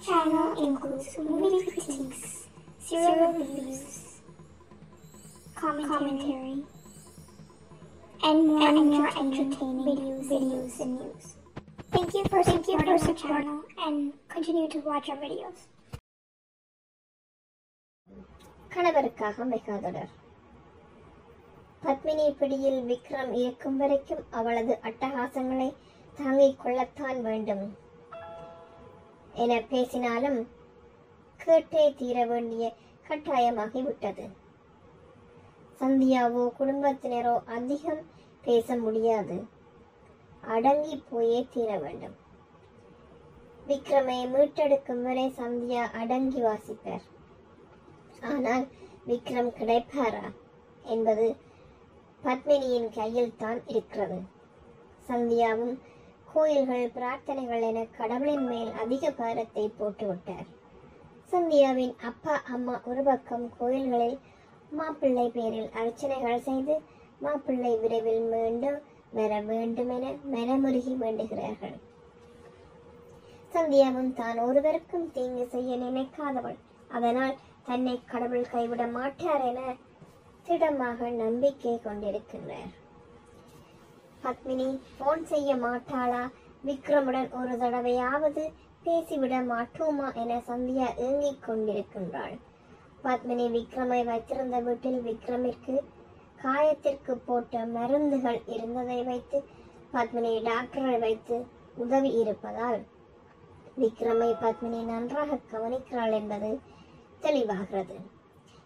channel includes movie critiques, serial reviews, commentary, and more and more entertaining videos, videos and news. Thank you for thank you for our channel and continue to watch our videos. கணவருக்காக மெகாதொடர் பத்மினி பிடியில் விக்ரம் இருக்கும் வரைக்கும் அவளது அட்டகாசங்களை தாங்கிக் கொள்ளத்தான் வேண்டும் என பேசினாலும் கேட்டே தீர வேண்டிய கட்டாயமாகிவிட்டது. சந்தியாவோ குடும்பத்தினரோ அதிகம் பேச முடியாது. அடங்கி போயே தீர வேண்டும். விக்ரமை மீட்டெடுக்கும் வரை சந்தியா அடங்கி வாசிப்பார். ஆனால் விக்ரம் கிடைப்பாரா என்பது பத்மினியின் கையில் தான் இருக்கிறது. சந்தியாவும் கோயில்கள் பிரார்த்தனைகள் என கடவுளின் மேல் அதிக பாரத்தை போட்டுவிட்டார். சந்தியாவின் அப்பா அம்மா ஒரு பக்கம் கோயில்களில் மாப்பிள்ளை பேரில் அர்ச்சனைகள் செய்து மாப்பிள்ளை விரைவில் மீண்டும் வர வேண்டும் என மனமுருகி வேண்டுகிறார்கள். சந்தியாவும் தான் ஒருவருக்கும் தீங்கு செய்ய நினைக்காதவள். அதனால் தன்னை கடவுள் கைவிட மாட்டார் என திடமாக நம்பிக்கை கொண்டிருக்கின்றார். பத்மினி போன் செய்ய மாட்டாளா? விக்ரமுடன் ஒரு தடவையாவது பேசிவிட மாட்டோமா என சந்தியா ஏங்கிக் கொண்டிருக்கின்றாள். பத்மினி விக்ரமை வைத்திருந்த வீட்டில் விக்ரமிற்கு காயத்திற்கு போட்ட மருந்துகள் இருந்ததை வைத்து பத்மினி டாக்டரை வைத்து உதவி இருப்பதால் விக்ரமை பத்மினி நன்றாக கவனிக்கிறாள் என்பது தெளிவாகிறது.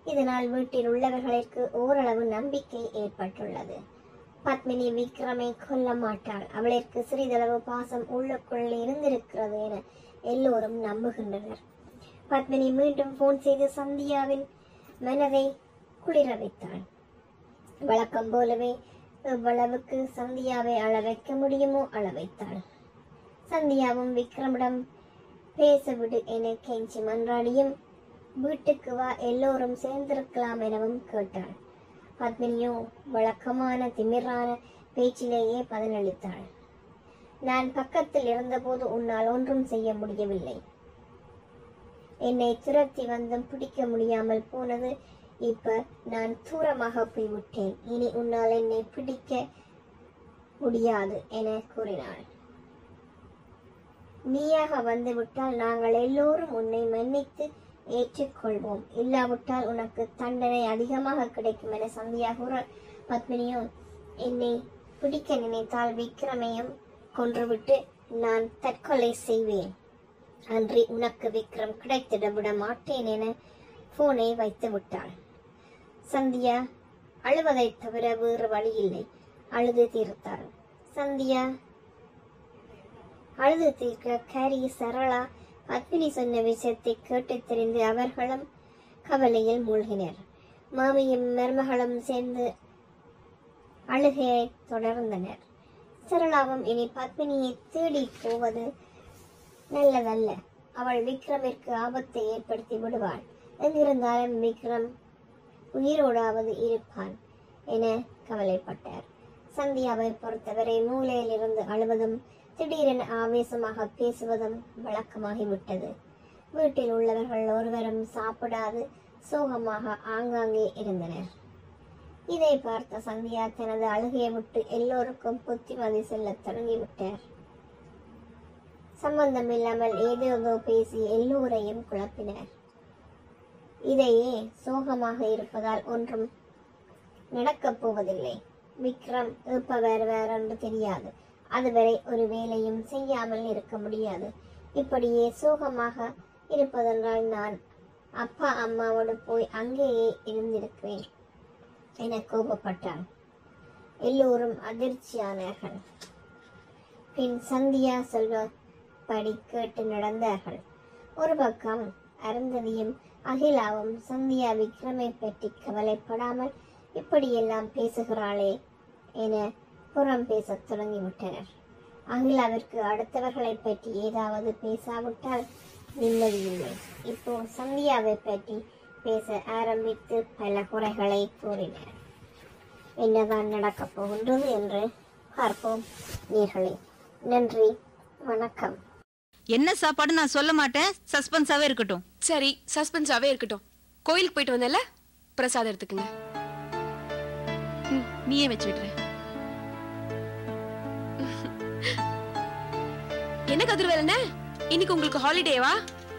இதனால் வீட்டில் உள்ளவர்களுக்கு ஓரளவு நம்பிக்கை ஏற்பட்டுள்ளது. பத்மினி விக்ரமை கொல்ல மாட்டாள். அவளிற்கு சிறிதளவு பாசம் உள்ளுக்குள் இருந்திருக்கிறது என எல்லோரும் நம்புகின்றனர். பத்மினி மீண்டும் போன் செய்து சந்தியாவின் மனதை குளிர வைத்தாள். வழக்கம் போலவே எவ்வளவுக்கு சந்தியாவை அள வைக்க முடியுமோ அள வைத்தாள். சந்தியாவும் விக்ரமிடம் பேசவிடு என கெஞ்சி மன்றாடியும் வீட்டுக்கு வா எல்லோரும் சேர்ந்திருக்கலாம் எனவும் கேட்டாள். பத்மினியோ வழக்கமான திமிரான பேச்சிலேயே பதிலளித்தாள். நான் பக்கத்தில் இருந்தபோது உன்னால் ஒன்றும் செய்ய முடியவில்லை. என்னை துரத்தி வந்தும் பிடிக்க முடியாமல் போனது இப்ப நான் தூரமாக போய்விட்டேன். இனி உன்னால் என்னை பிடிக்க முடியாது என கூறினாள். நீயாக வந்துவிட்டால் நாங்கள் எல்லோரும் உன்னை மன்னித்து ஏற்றுக்கொள்வோம். இல்லாவிட்டால் உனக்கு தண்டனை அதிகமாக கிடைக்கும் என சந்தியா கூற பத்மினியும் என்னை பிடிக்க நினைத்தால் விக்ரமையும் கொன்றுவிட்டு நான் தற்கொலை செய்வேன். அன்றி உனக்கு விக்ரம் கிடைத்திட விட மாட்டேன் என போனை வைத்து விட்டாள். சந்தியா அழுவதை தவிர வேறு வழி இல்லை அழுது தீர்த்தாள். சந்தியா அழுது தீர்க்க கேரி சரளா பத்மினி சொன்ன விஷயத்தை கேட்டு தெரிந்து அவர்களும் கவலையில் மூழ்கினர். மாமியும் மருமகளும் சேர்ந்து அழுகையை தொடர்ந்தனர். சரளாவும் இனி பத்மினியை தேடி போவது நல்லதல்ல. அவள் விக்ரமிற்கு ஆபத்தை ஏற்படுத்தி விடுவாள். எங்கிருந்தாலும் விக்ரம் உயிரோடாவது இருப்பான் என கவலைப்பட்டார். சந்தியாவை பொறுத்தவரை மூலையில் இருந்து அழுவதும் திடீரென ஆவேசமாக பேசுவதும் வழக்கமாகிவிட்டது. வீட்டில் உள்ளவர்கள் ஒருவரும் சாப்பிடாது சோகமாக ஆங்காங்கே இருந்தனர். இதை பார்த்த சந்தியா தனது அழுகையை விட்டு எல்லோருக்கும் புத்திமதி செல்ல தொடங்கிவிட்டார். சம்பந்தம் இல்லாமல் ஏதேதோ பேசி எல்லோரையும் குழப்பினர். இதையே சோகமாக இருப்பதால் ஒன்றும் நடக்கப் போவதில்லை. விக்ரம் இப்ப வேறு வேறென்று தெரியாது. அதுவரை ஒரு வேலையும் செய்யாமல் இருக்க முடியாது. இப்படியே சோகமாக இருப்பதென்றால் நான் அப்பா அம்மாவோடு போய் அங்கேயே இருந்திருக்கிறேன் என கோபப்பட்டான் எல்லோரும் அதிர்ச்சியானார்கள். பின் சந்தியா சொல்வபடி கேட்டு நடந்தார்கள். ஒரு பக்கம் அருந்ததியும் அகிலாவும் சந்தியா விக்ரமை பற்றி கவலைப்படாமல் இப்படியெல்லாம் பேசுகிறாளே என புறம் பேசத் தொடங்கிவிட்டனர். அகிலாவிற்கு அடுத்தவர்களை பற்றி ஏதாவது பேசாவிட்டால் நிம்மதியில்லை இப்போ சந்தியாவை பற்றி பேச ஆரம்பித்து பல குறைகளை கூறினர். என்னதான் நடக்கப் போகின்றது என்று பார்ப்போம் நீர்களே. நன்றி வணக்கம். என்ன சாப்பாடு நான் சொல்ல மாட்டேன். சஸ்பென்ஸாவே இருக்கட்டும். சரி சஸ்பென்ஸாவே இருக்கட்டும். கோயிலுக்கு போயிட்டு வந்தல பிரசாதம் எடுத்துக்கங்க. ம், நீயே வச்சு விடுறேன் என்ன கதிர்வேலண்ணே? இன்னைக்கு உங்களுக்கு ஹாலிடேவா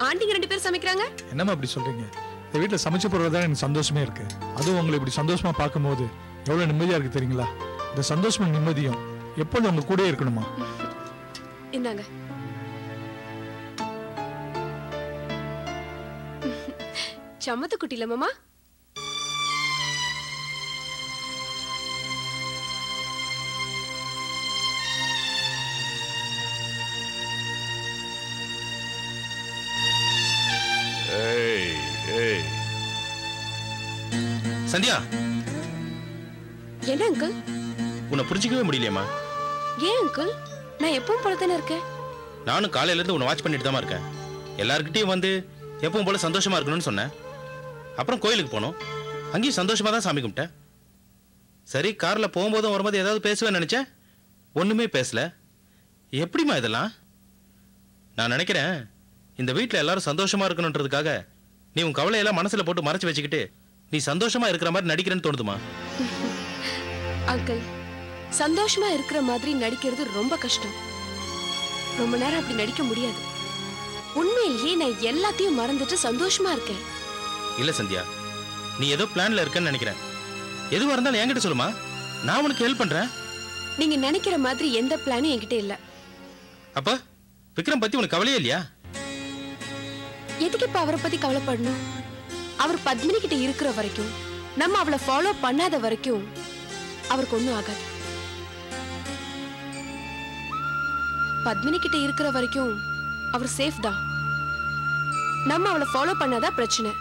ஆண்டிங்க ரெண்டு பேரும் சமைக்கிறாங்க? என்னம்மா அப்படி சொல்றீங்க? இந்த வீட்டில் சமைச்சு போடுறது தான் எனக்கு சந்தோஷமே இருக்கு. அதுவும் உங்களை இப்படி சந்தோஷமா பார்க்கும்போது எவ்வளவு நிம்மதியா இருக்கு தெரியுங்களா? இந்த சந்தோஷமும் நிம்மதியும் எப்போதும் உங்க கூடயே இருக்கணுமா? இந்தாங்க. சம்மத்து குட்டில மாமா? சந்தியா. என்ன அங்கிள் உன்னை புரிஞ்சிக்கவே முடியலையேம்மா. ஏன் அங்கிள் நான் எப்பவும் போல தானே இருக்கேன். நானும் காலையில இருந்து உன்னை வாட்ச் பண்ணிட்டு தான் இருக்கேன். எல்லார்கிட்டயும் வந்து எப்பவும் போல சந்தோஷமா இருக்கணும்னு சொன்னேன். அப்புறம் கோயிலுக்கு போனோம். அங்கேயும் சந்தோஷமா தான் சாமி கும்பிட்டேன். சரி கார்ல போகும்போதும் வரும்போது ஏதாவது பேசுவேன்னு நினைச்சேன். ஒண்ணுமே பேசல. எப்படிம்மா இதெல்லாம்? நான் நினைக்கிறேன் இந்த வீட்டில் எல்லாரும் சந்தோஷமா இருக்கணுன்றதுக்காக நீ உன் கவலையெல்லாம் மனசுல போட்டு மறைச்சு வச்சுக்கிட்டு நீ சந்தோஷமா இருக்கிற மாதிரி நடிக்கிறேன்னு தோணுதுமா? அங்கிள் சந்தோஷமா இருக்கிற மாதிரி நடிக்கிறது ரொம்ப கஷ்டம். ரொம்ப நேரம் அப்படி நடிக்க முடியாது. உண்மையிலேயே நான் எல்லாத்தையும் மறந்துட்டு சந்தோஷமா இருக்கேன். இல்ல சந்தியா நீ ஏதோ பிளான்ல இருக்கன்னு நினைக்கிறேன். எதுவா இருந்தாலும் என்கிட்ட சொல்லுமா? நான் உனக்கு ஹெல்ப் பண்றேன். நீங்க நினைக்கிற மாதிரி எந்த பிளானும் என்கிட்ட இல்ல. அப்ப விக்ரம் பத்தி உனக்கு கவலையே இல்லையா? எதுக்கு இப்ப அவரை பத்தி கவலைப்படணும்? அவர் பத்மினி கிட்ட இருக்கிற வரைக்கும் நம்ம அவளை ஃபாலோ பண்ணாத வரைக்கும் அவருக்கு ஒண்ணும் ஆகாது. பத்மினி கிட்ட இருக்கிற வரைக்கும் அவர் சேஃப் தான். நம்ம அவளை ஃபாலோ பண்ணாதான் பிரச்சனை.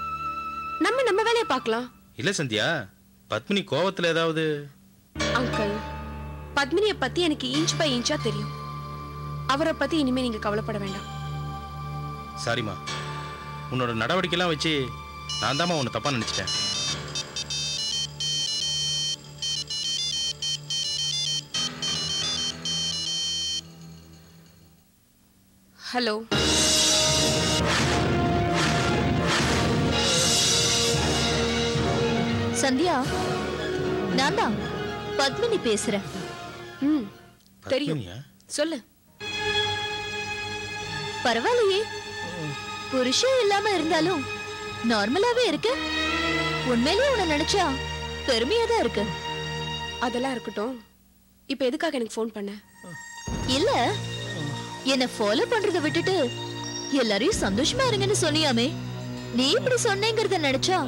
நம்ம நம்ம வேலையை பார்க்கலாம். இல்ல சந்தியா பத்மினி கோவத்துல ஏதாவது? அங்கிள் பத்மினிய பத்தி எனக்கு இன்ச் பை இன்ச்சா தெரியும். அவரை பத்தி இனிமே நீங்க கவலைப்பட வேண்டாம். சாரிம்மா உன்னோட நடவடிக்கைலாம் வச்சு நான் தாம்மா உன்னை தப்பா நினைச்சிட்டேன். ஹலோ. சந்தியா நான் தான் பத்மினி பேசுறேன். ம் தெரியும். சொல்லு. பரவாயில்லையே. புருஷன் இல்லாம இருந்தாலும் நார்மலாவே இருக்க. உண்மையிலேயே உன்னை நினைச்சா பெருமையா தான் இருக்கு. அதெல்லாம் இருக்கட்டும். இப்போ எதுக்காக எனக்கு ஃபோன் பண்ண? இல்ல. என்ன ஃபாலோ பண்றத விட்டுட்டு எல்லாரையும் சந்தோஷமா இருங்கன்னு சொன்னியாமே. நீ இப்படி சொன்னேங்கிறத நினைச்சா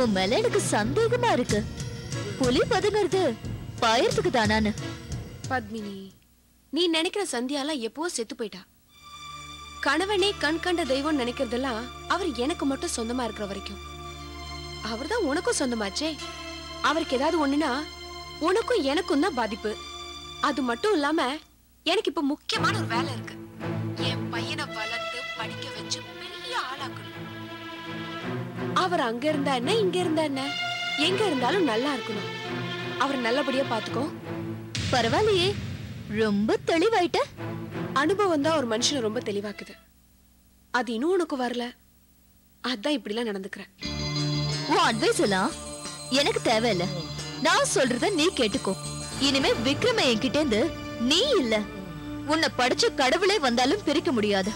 உன் மேல எனக்கு சந்தேகமா இருக்கு. புலி பதுங்கிறது பாயறதுக்கு தானான்னு பத்மினி நீ நினைக்கிற சந்தியாலாம் எப்போ செத்து போயிட்டா. கணவனே கண் கண்ட தெய்வம் நினைக்கிறதெல்லாம் அவர் எனக்கு மட்டும் சொந்தமா இருக்கிற வரைக்கும். அவர் தான் உனக்கும் சொந்தமாச்சே? அவருக்கு ஏதாவது ஒண்ணுனா உனக்கும் எனக்கும் தான் பாதிப்பு. அது மட்டும் இல்லாம எனக்கு இப்ப முக்கியமான ஒரு வேலை இருக்கு. என் பையனை வளர்த்து படிக்க வச்சு பெரிய ஆளாக்கணும். அவர் அங்க இருந்தா என்ன இங்க இருந்தா என்ன? எங்க இருந்தாலும் நல்லா இருக்கணும். அவர் நல்லபடியா பாத்துக்கோ. பரவாயில்லையே. ரொம்ப தெளிவாயிட்ட. அனுபவம் தான் ஒரு மனுஷனை ரொம்ப தெளிவாக்குது. அது இன்னும் உனக்கு வரல. அதான் இப்படிலாம் நடந்துக்கிறேன். உன் அட்வைஸ் எல்லாம் எனக்கு தேவையில்ல. நான் சொல்றத நீ கேட்டுக்கோ. இனிமே விக்ரம என்கிட்ட இருந்து நீ இல்ல. உன்னை படிச்ச கடவுளே வந்தாலும் பிரிக்க முடியாது.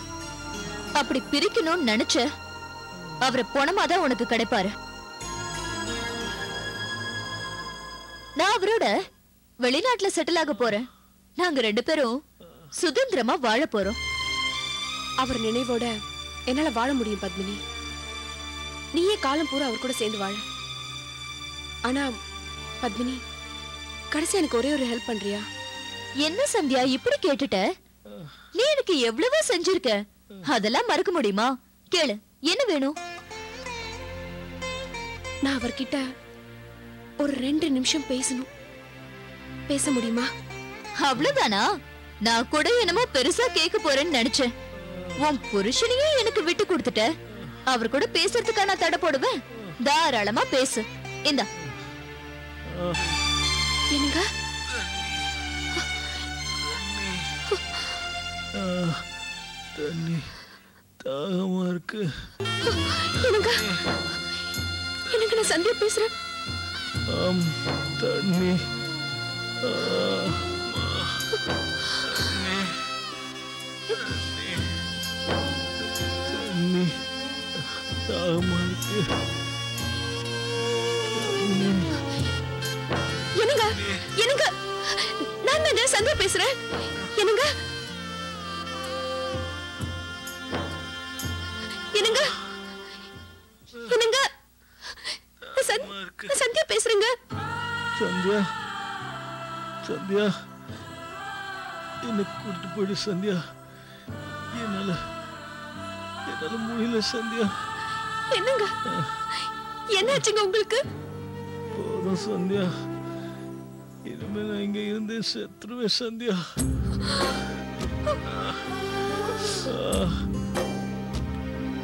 அப்படி பிரிக்கணும்னு நினைச்ச அவரை பொணமாதான் உனக்கு கிடைப்பாரு. நான் அவரோட வெளிநாட்டுல செட்டில் ஆக போறேன். நாங்க ரெண்டு பேரும் சுதந்திரமா வாழ போறோம். அவர் நினைவோட என்னால வாழ முடியும் பத்மினி. நீயே காலம் பூரா அவர் கூட சேர்ந்து வாழ. ஆனா பத்மினி கடைசி எனக்கு ஒரே ஒரு ஹெல்ப் பண்றியா? என்ன சந்தியா இப்படி கேட்டுட்ட? நீ எனக்கு எவ்வளவோ செஞ்சிருக்க. அதெல்லாம் மறக்க முடியுமா? கேளு என்ன வேணும்? நான் அவர்கிட்ட ஒரு ரெண்டு நிமிஷம் பேசணும். பேச முடியுமா? அவ்வளவுதானா? நான் கூட என்னமோ பெருசா கேட்க போறேன்னு நினைச்சேன். உன் புருஷனையே எனக்கு விட்டு கொடுத்துட்ட. அவர் கூட பேசுறதுக்கா நான் தடை போடுவேன். தாராளமா பேசு. இந்தா. என்னங்க? தண்ணி தாகமா இருக்கு. என்னங்க? என்னங்க நான் சந்தியா பேசுறேன்? தண்ணி. என்னங்க? என்னங்க? நான் தாங்க சந்தியா பேசுறேன்? என்னங்க? என்னங்க? என்னங்க? சந்தியா பேசுறேங்க. சந்தியா? சந்தியா? என்ன கூட்டிட்டு போயிடு சந்தியா. என்னால என்னால முடியல சந்தியா. என்னங்க? என்னாச்சுங்க உங்களுக்கு? போதும் சந்தியா. இனிமே நான் இங்க இருந்து செத்துருவேன் சந்தியா. ஆ,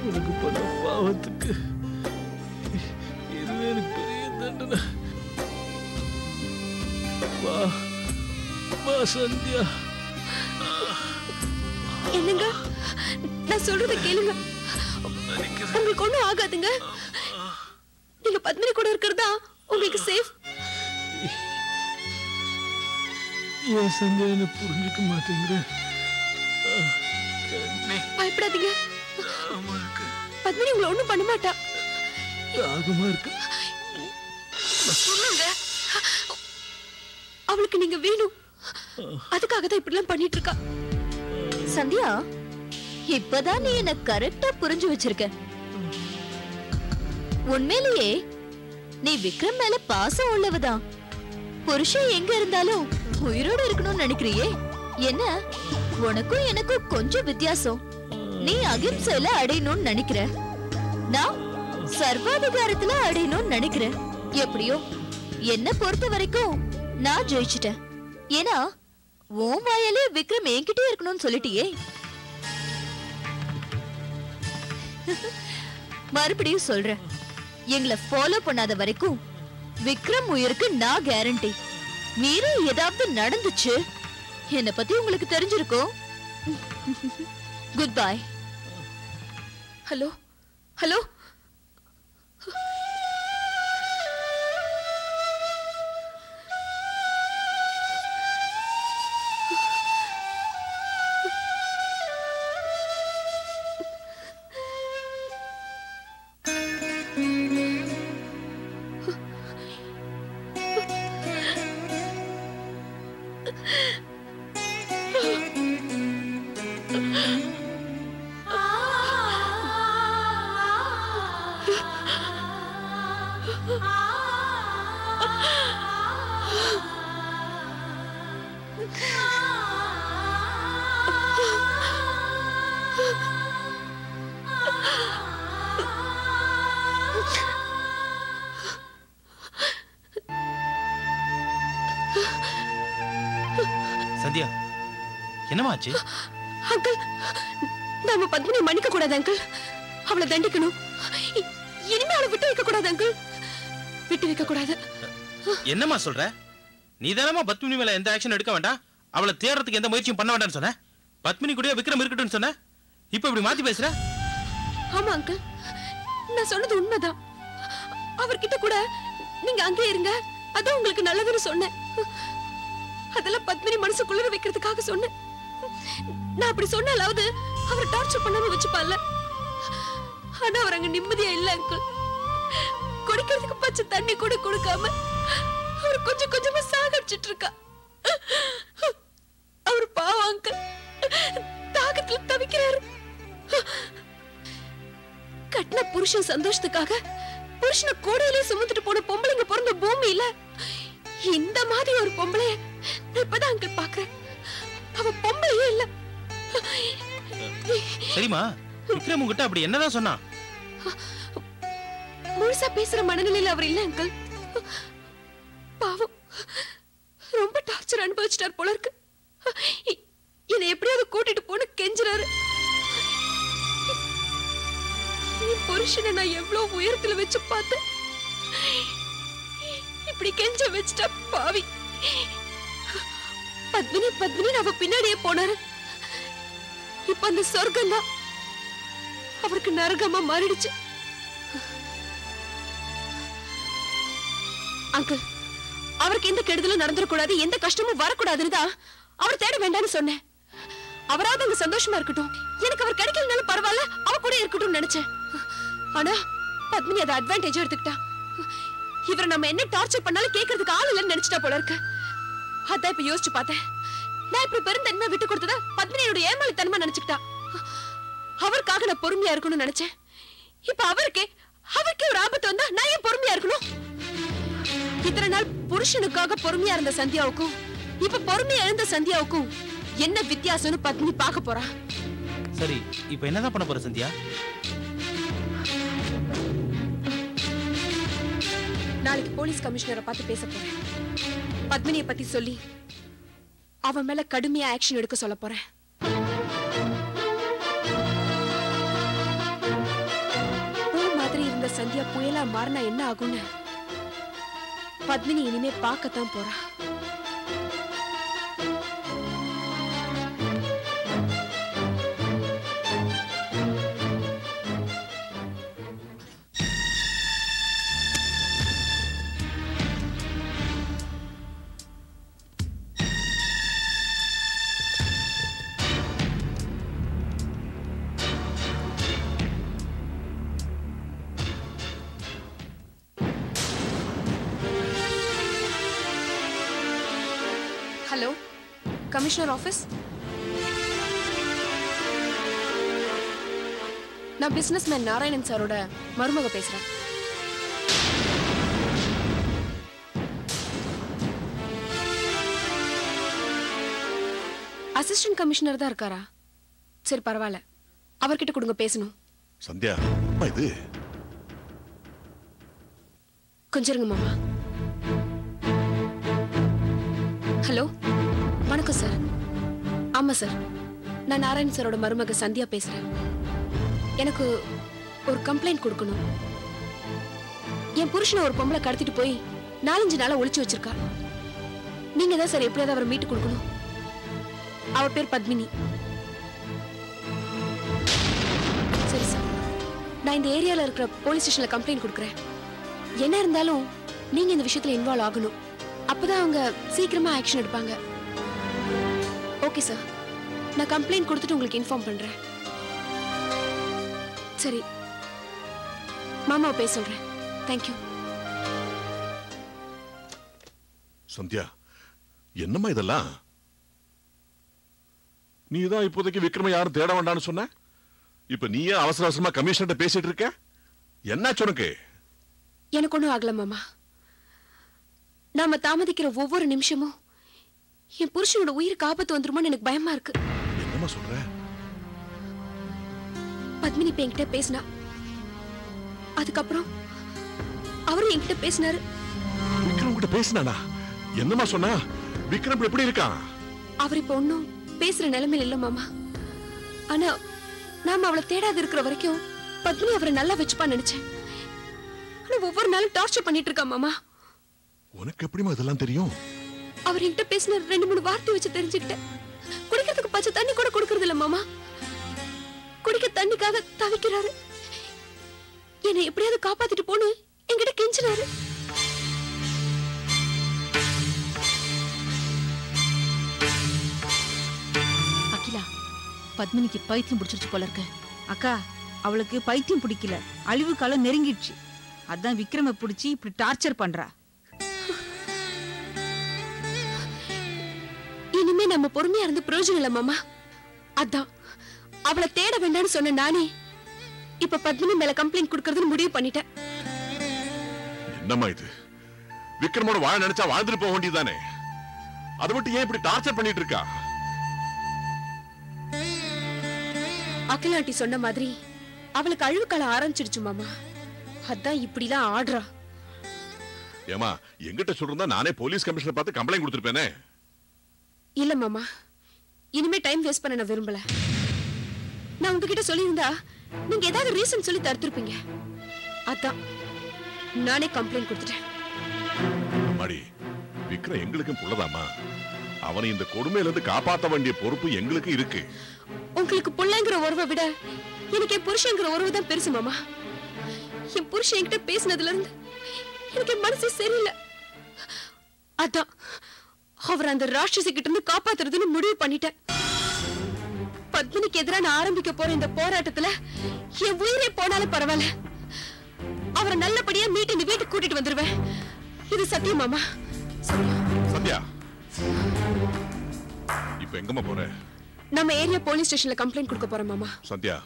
உனக்கு பண்ண பாவத்துக்கு இதுவே எனக்கு பெரிய தண்டனை. வா வா சந்தியா. என்னங்க? நான் சொல்றத கேளுங்க. உங்களுக்கு ஒண்ணும் ஆகாதுங்க. நீங்க பத்மினி கூட இருக்கிறதா உங்களுக்கு சேஃப் சந்தியா என்ன புரிஞ்சுக்க மாட்டேங்கிற பயப்படாதீங்க. பத்மினி உங்களை ஒண்ணும் பண்ண மாட்டா. தாகமா இருக்கு. சொல்லுங்க. அவளுக்கு நீங்க வேணும். அதுக்காக தான் இப்படி எல்லாம் பண்ணிட்டு இருக்கா. சந்தியா? இப்பதான் நீ என்ன கரெக்டா புரிஞ்சு வச்சிருக்க. உண்மையிலேயே நீ விக்ரம் மேல பாசம் உள்ளவதான். புருஷன் எங்க இருந்தாலும் உயிரோட இருக்கணும்னு நினைக்கிறியே? என்ன? உனக்கும் எனக்கும் கொஞ்சம் வித்தியாசம். நீ அகிம்சையில அடையணும்னு நினைக்கிற. நான் சர்வாதிகாரத்துல அடையணும்னு நினைக்கிறேன் எப்படியோ? என்ன பொறுத்த வரைக்கும் நான் ஜெயிச்சிட்டேன். ஏன்னா ஓம் வாயாலே விக்ரம் என்கிட்டயே இருக்கணும்னு சொல்லிட்டியே. மறுபடியும் சொல்றேன். எங்களை ஃபாலோ பண்ணாத வரைக்கும் விக்ரம் உயிருக்கு நான் கேரண்டி மீறி ஏதாவது நடந்துச்சு? என்ன பத்தி உங்களுக்கு தெரிஞ்சிருக்கும். குட் பாய் ஹலோ ஹலோ ஆச்சு அங்கிள் நாம பத்மினி மன்னிக்க கூடாது அங்கிள். அவளை தண்டிக்கணும். இனிமே அவளை விட்டு வைக்க கூடாது அங்கிள். விட்டு வைக்க கூடாது என்னம்மா சொல்ற? நீ தானம்மா பத்மினி மேல எந்த ஆக்ஷன் எடுக்க வேண்டாம்? அவளை தேடுறதுக்கு எந்த முயற்சியும் பண்ண வேண்டாம்னு சொன்ன? பத்மினி கூட விக்ரம் இருக்கட்டும்னு சொன்ன? இப்ப இப்படி மாத்தி பேசுற? ஆமா அங்கிள். நான் சொன்னது உண்மைதான். அவர்கிட்ட கூட நீங்க அங்கே இருங்க. அதான் உங்களுக்கு நல்லதுன்னு சொன்னேன். அதெல்லாம் பத்மினி மனசு குளிர வைக்கிறதுக்காக சொன்னேன். நான் அப்படி சொன்னாலாவது அவர் டார்ச்சர் பண்ணாம வச்சுப்பால ஆனா அவர் அங்க நிம்மதியா இல்ல அங்கிள் குடிக்கிறதுக்கு பச்சை தண்ணி கூட கொடுக்காம அவர் கொஞ்சம் கொஞ்சமா சாகடிச்சிட்டு இருக்கா. அவர் பாவம் அங்கிள் தாகத்துல தவிக்கிறாரு. கட்டின புருஷன் சந்தோஷத்துக்காக புருஷனை கூடையிலே சுமந்துட்டு போன பொம்பளைங்க பிறந்த பூமியில இந்த மாதிரி ஒரு பொம்பளைய நான் இப்பதான் அங்கிள் பாக்குறேன் அவ பொம்பளையே இல்ல. சரிம்மா விக்ரம் உங்ககிட்ட அப்படி என்னதான் சொன்னான் முழுசா பேசுற மனநிலையில அவர் இல்ல அங்கிள் பாவம். ரொம்ப டார்ச்சர் அனுபவிச்சிட்டார் போல இருக்கு. என்னை எப்படியாவது கூட்டிட்டு போன்னு கெஞ்சுறாரு. என் புருஷனை நான் எவ்வளவு உயரத்துல வச்சு பார்த்தேன். இப்படி கெஞ்ச வச்சுட்டா பாவி. பத்மினி பத்மினி அவ பின்னாடியே போனாரு. இப்ப அந்த சொர்க்கம் தான் அவருக்கு நரகமா மாறிடுச்சு. அங்கிள் அவருக்கு எந்த கெடுதலும் நடந்துடக்கூடாது எந்த கஷ்டமும் வரக்கூடாதுன்னு தான் அவர் தேட வேண்டாம்னு சொன்னேன். அவராவது அங்க சந்தோஷமா இருக்கட்டும். எனக்கு அவர் கிடைக்கலனாலும் பரவாயில்ல அவ கூட இருக்கட்டும்னு நினைச்சேன். ஆனா பத்மினி அதை அட்வான்டேஜ் எடுத்துக்கிட்டா. இவரை நம்ம என்ன டார்ச்சர் பண்ணாலும் கேட்கறதுக்கு ஆள் இல்லைன்னு நினைச்சிட்டா போல இருக்கு. அதான் இப்ப யோசிச்சு பார்த்தேன். நான் இப்படி பெருந்தன்மை விட்டு கொடுத்தத பத்மினியோட ஏமாளித்தனமா நினைச்சுக்கிட்டா. அவருக்காக நான் பொறுமையா இருக்கணும்னு நினைச்சேன். இப்ப அவருக்கே அவருக்கே ஒரு ஆபத்து வந்தா நான் ஏன் பொறுமையா இருக்கணும்? இத்தனை நாள் புருஷனுக்காக பொறுமையா இருந்த சந்தியாவுக்கும் இப்ப பொறுமையா இருந்த சந்தியாவுக்கும் என்ன வித்தியாசம்னு பத்மினி பார்க்க போறா. சரி இப்போ என்னதான் பண்ண போற சந்தியா? நாளைக்கு போலீஸ் கமிஷனரை பார்த்து பேச போறேன். பத்மினியை பத்தி சொல்லி அவன் மேல கடுமையா ஆக்ஷன் எடுக்க சொல்ல போறேன். பூ மாதிரி இருந்த சந்தியா புயலா மாறினா என்ன ஆகும்னு பத்மினி இனிமே பார்க்கத்தான் போறா. கமிஷனர் ஆபீஸ் நான் பிசினஸ் மேன் நாராயணன் சாரோட மருமக பேசுறேன். அசிஸ்டன்ட் கமிஷனர் தான் இருக்காரா? சரி பரவாயில்ல. அவர்கிட்ட கொடுங்க பேசணும். சந்தியா இது? கொஞ்சம் இருங்க மாமா. ஹலோ வணக்கம் சார். ஆமா சார். நான் நாராயண் சாரோட மருமக சந்தியா பேசுறேன். எனக்கு ஒரு கம்ப்ளைண்ட் கொடுக்கணும். என் புருஷனை ஒரு பொம்பளை கடத்திட்டு போய் நாலஞ்சு நாளா ஒளிச்சு வச்சிருக்கா. நீங்க தான் சார் எப்படியாவது அவரை மீட்டு கொடுக்கணும். அவ பேர் பத்மினி. சரி சார். நான் இந்த ஏரியால இருக்கிற போலீஸ் ஸ்டேஷன்ல கம்ப்ளைண்ட் கொடுக்குறேன். என்ன இருந்தாலும் நீங்க இந்த விஷயத்துல இன்வால்வ் ஆகணும். அப்பதான் அவங்க சீக்கிரமா ஆக்ஷன் எடுப்பாங்க. ஓகே சார் நான் கம்ப்ளைண்ட் கொடுத்துட்டு உங்களுக்கு இன்ஃபார்ம் பண்றேன். சரி. மாமாவை பேச சொல்றேன். தேங்க்யூ சந்தியா என்னம்மா இதெல்லாம்? நீ தான் இப்போதைக்கு விக்ரம யாரும் தேட வேண்டாம்னு சொன்ன? இப்ப நீயே அவசர அவசரமா கமிஷனர்ட்ட பேசிட்டு இருக்க? என்னாச்சு உனக்கு? எனக்கு ஒன்றும் ஆகல மாமா. நாம தாமதிக்கிற ஒவ்வொரு நிமிஷமும் என் புருஷனோட உயிருக்கு ஆபத்து வந்துருமோன்னு எனக்கு பயமா இருக்கு. என்னம்மா சொல்ற? பத்மினி இப்ப என்கிட்ட பேசினா. அதுக்கப்புறம் அவரும் என்கிட்ட பேசினாரு. விக்ரம் கிட்ட பேசினானா? என்னம்மா சொன்னா? விக்ரம் எப்படி இருக்கான்? அவர் இப்ப ஒன்னும் பேசுற நிலைமையில இல்ல மாமா. ஆனா நாம அவளை தேடாது இருக்கிற வரைக்கும் பத்மினி அவரை நல்லா வச்சுப்பான்னு நினைச்சேன். ஆனா ஒவ்வொரு நாளும் டார்ச்சர் பண்ணிட்டு இருக்கா மாமா. உனக்கு எப்படிம்மா இதெல்லாம் தெரியும்? அவர் என்கிட்ட பேசின ரெண்டு மூணு வார்த்தை வச்சு தெரிஞ்சுக்கிட்டேன். குடிக்கிறதுக்கு பச்சை தண்ணி கூட கொடுக்கறது இல்ல மாமா. குடிக்க தண்ணிக்காக தவிக்கிறாரு. என்னை எப்படியாவது காப்பாத்திட்டு போன்னு என்கிட்ட கெஞ்சினாரு. அகிலா பத்மினிக்கு பைத்தியம் பிடிச்சிருச்சு போல இருக்கு. அக்கா அவளுக்கு பைத்தியம் பிடிக்கல. அழிவு காலம் நெருங்கிடுச்சு. அதான் விக்ரம பிடிச்சி இப்படி டார்ச்சர் பண்றா. இனிமே நம்ம பொறுமையா இருந்து பிரயோஜனம் இல்ல மாமா. அதான். அவளை தேட வேண்டாம்னு சொன்ன நானே இப்ப பத்மினி மேல கம்ப்ளைண்ட் கொடுக்கறதுன்னு முடிவு பண்ணிட்டேன். என்னம்மா இது? விக்ரமோட வாழ நினைச்சா வாழ்ந்துட்டு போக வேண்டியதுதானே? அதை மட்டும் ஏன் இப்படி டார்ச்சர் பண்ணிட்டு இருக்கா? அகிலாட்டி சொன்ன மாதிரி அவளுக்கு அழிவு காலம் ஆரம்பிச்சிடுச்சு மாமா. அதான் இப்படிலாம் ஆடுறா. ஏமா எங்கிட்ட சொல்றதா நானே போலீஸ் கமிஷனர் பார்த்து கம்ப்ளைண்ட் கொடுத்துருப்பேனே? இல்ல மாமா. இனிமே டைம் வேஸ்ட் பண்ண நான் விரும்பல. நான் உங்ககிட்ட சொல்லியிருந்தா நீங்க ஏதாவது ரீசன் சொல்லி தடுத்திருப்பீங்க. அதான். நானே கம்ப்ளைண்ட் கொடுத்துட்டேன். அம்மாடி விக்ரம் எங்களுக்கும் புள்ளதாமா அவனை இந்த கொடுமையில இருந்து காப்பாத்த வேண்டிய பொறுப்பு எங்களுக்கு இருக்கு. உங்களுக்கு புள்ளைங்கிற உறவை விட எனக்கு என் புருஷங்கிற உறவு தான் பெருசு மாமா. என் புருஷன் என்கிட்ட பேசினதுல இருந்து எனக்கு என் மனசு சரியில்லை. அதான். அவர் அந்த ராட்சசி கிட்ட இருந்து காப்பாத்துறதுன்னு முடிவு பண்ணிட்டேன். பத்மினிக்கு எதிராக நான் ஆரம்பிக்க போற இந்த போராட்டத்துல என் உயிரே போனாலும் பரவாயில்ல. அவரை நல்லபடியா மீட்டு இந்த வீட்டுக்கு கூட்டிட்டு வந்துருவேன். இது சத்தியம் மாமா. சத்யா இப்ப எங்கம்மா போற? நம்ம ஏரியா போலீஸ் ஸ்டேஷன்ல கம்ப்ளைண்ட் கொடுக்க போறோம் மாமா. சத்யா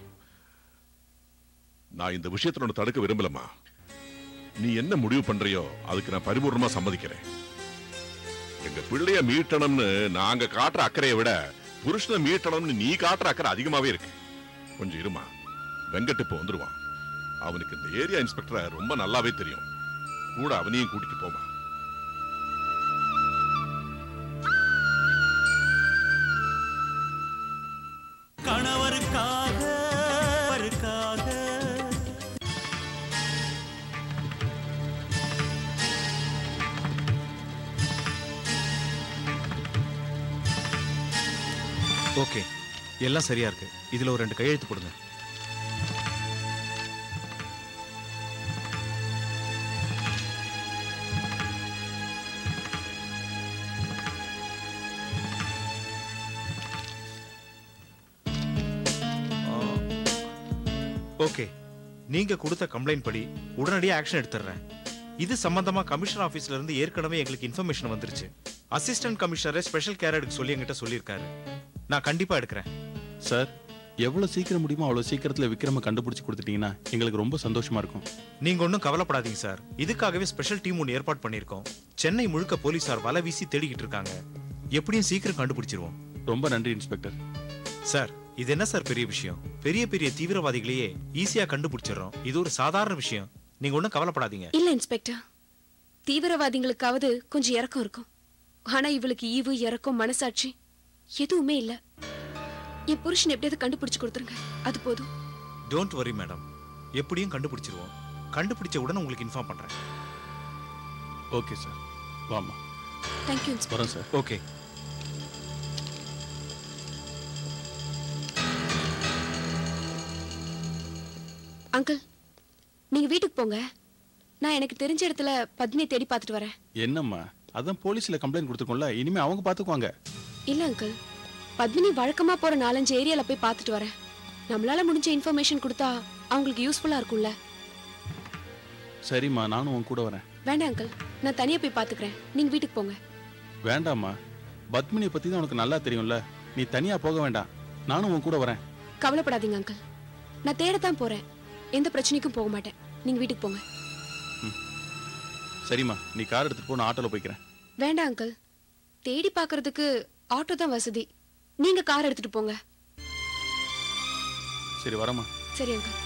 நான் இந்த விஷயத்துல தடுக்க விரும்பலம்மா. நீ என்ன முடிவு பண்றியோ அதுக்கு நான் பரிபூர்ணமா சம்மதிக்கிறேன். எங்க பிள்ளைய மீட்டணும்னு நாங்க காட்டுற அக்கறையை விட புருஷனை மீட்டணும்னு நீ காட்டுற அக்கறை அதிகமாவே இருக்கு. கொஞ்சம் இருமா. வெங்கட் இப்போ வந்துருவான். அவனுக்கு இந்த ஏரியா இன்ஸ்பெக்டரை ரொம்ப நல்லாவே தெரியும். கூட அவனையும் கூட்டிட்டு போவான் எல்லாம் சரியா இருக்கு. இதுல ஒரு ரெண்டு கையெழுத்து போடுங்க. ஓகே. நீங்க கொடுத்த கம்ப்ளைண்ட் படி உடனடியாக ஆக்ஷன் எடுத்துடுறேன். இது சம்பந்தமா கமிஷனர் ஆபீஸ்ல இருந்து ஏற்கனவே எங்களுக்கு இன்ஃபர்மேஷன் வந்துருச்சு. அசிஸ்டன்ட் கமிஷனரை ஸ்பெஷல் கேர் எடுக்க சொல்லி என்கிட்ட சொல்லியிருக்காரு. நான் கண்டிப்பா எடுக்கிறேன். சார் எவ்வளவு சீக்கிரம் முடியுமோ அவ்வளவு சீக்கிரத்துல விக்ரம கண்டுபிடிச்சு கொடுத்துட்டீங்கன்னா எங்களுக்கு ரொம்ப சந்தோஷமா இருக்கும். நீங்க ஒன்றும் கவலைப்படாதீங்க சார். இதுக்காகவே ஸ்பெஷல் டீம் ஒன்று ஏற்பாடு பண்ணியிருக்கோம். சென்னை முழுக்க போலீசார் வலை வீசி தேடிக்கிட்டு இருக்காங்க. எப்படியும் சீக்கிரம் கண்டுபிடிச்சிருவோம். ரொம்ப நன்றி இன்ஸ்பெக்டர். சார் இது என்ன சார் பெரிய விஷயம்? பெரிய பெரிய தீவிரவாதிகளையே ஈஸியா கண்டுபிடிச்சிடுறோம். இது ஒரு சாதாரண விஷயம். நீங்க ஒன்றும் கவலைப்படாதீங்க. இல்ல இன்ஸ்பெக்டர். தீவிரவாதிகளுக்காவது கொஞ்சம் இறக்கம் இருக்கும். ஆனா இவளுக்கு ஈவு இறக்கம் மனசாட்சி எதுவுமே இல்ல. என் புருஷன் எப்படியாவது கண்டுபிடிச்சு கொடுத்துருங்க. அது போதும். டோன்ட் வரி மேடம் எப்படியும் கண்டுபிடிச்சிருவோம். கண்டுபிடிச்ச உடனே உங்களுக்கு இன்ஃபார்ம் பண்றேன். ஓகே சார் வாமா தேங்க்யூ இன்ஸ்பெக்டர் வரேன் சார் ஓகே அங்கிள் நீங்க வீட்டுக்கு போங்க. நான் எனக்கு தெரிஞ்ச இடத்துல பத்மினியை தேடி பார்த்துட்டு வரேன். என்னம்மா? அதான் போலீஸ்ல கம்ப்ளைண்ட் கொடுத்துருக்கோம்ல. இனிமே அவங்க பாத்துக்குவாங்க இல்ல அங்கிள் பத்மினி வழக்கமா போற நாலஞ்சு ஏரியால போய் பார்த்துட்டு வரேன். நம்மளால முடிஞ்ச இன்ஃபர்மேஷன் கொடுத்தா அவங்களுக்கு யூஸ்ஃபுல்லா இருக்கும்ல. சரிம்மா நானும் உன் கூட வரேன். வேண்டாம் அங்கிள் நான் தனியா போய் பாத்துக்கிறேன் நீங்க வீட்டுக்கு போங்க. வேண்டாம்மா. பத்மினியை பத்தி தான் உனக்கு நல்லா தெரியும்ல. நீ தனியா போக வேண்டாம். நானும் உன் கூட வரேன். கவலைப்படாதீங்க அங்கிள் நான் தேடத்தான் போறேன். எந்த பிரச்சனைக்கும் போக மாட்டேன். நீங்க வீட்டுக்கு போங்க. சரிம்மா நீ கார் எடுத்துட்டு போ நான் ஆட்டோல போய்க்கிறேன். வேண்டாம் அங்கிள் தேடி பார்க்கிறதுக்கு ஆட்டோ தான் வசதி. நீங்க கார் எடுத்துட்டு போங்க. சரி வரமா சரி அங்கிள்.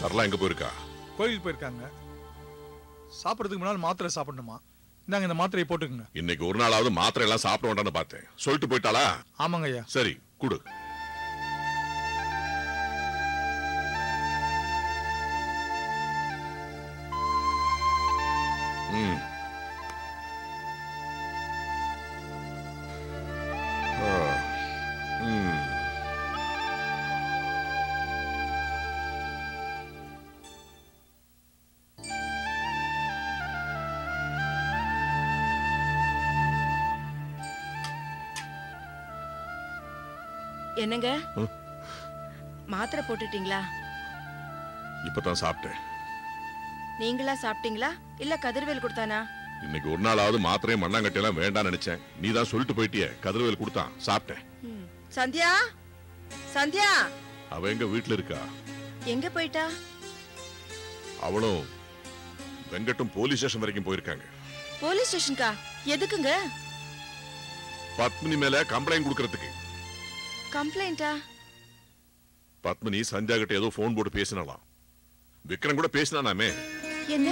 சரளா எங்க போயிருக்கா? கோயிலுக்கு போயிருக்காங்க. சாப்பிட்றதுக்கு முன்னால் மாத்திரை சாப்பிடணுமா? இந்தாங்க இந்த மாத்திரையை போட்டுக்குங்க. இன்னைக்கு ஒரு நாளாவது மாத்திரை எல்லாம் சாப்பிட வேண்டாம்னு பார்த்தேன். சொல்லிட்டு போயிட்டாளா? ஆமாங்க ஐயா சரி குடு. என்னங்க. மாத்திரை போட்டுட்டீங்களா? இப்பதான் சாப்பிட்டேன். நீங்களா சாப்பிட்டீங்களா? இல்ல கதிர்வேல் கொடுத்தானா? இன்னைக்கு ஒரு நாளாவது மாத்திரையும் மண்ணாங்கட்டி எல்லாம் வேண்டாம்னு நினைச்சேன். நீ தான் சொல்லிட்டு போயிட்டியே. கதிரவேல் கொடுத்தான். சாப்பிட்டேன். சந்தியா? சந்தியா? அவ எங்க வீட்டுல இருக்கா? எங்க போயிட்டா? அவளும் வெங்கட்டும் போலீஸ் ஸ்டேஷன் வரைக்கும் போயிருக்காங்க. போலீஸ் ஸ்டேஷனுக்கா? எதுக்குங்க? பத்மினி மேல கம்ப்ளைண்ட் கொடுக்கறதுக்கு. கம்ப்ளைண்டா? பத்மினி சந்தியா கிட்ட ஏதோ போன் போட்டு பேசினாலாம் விக்ரம் கூட பேசினானாமே. என்ன?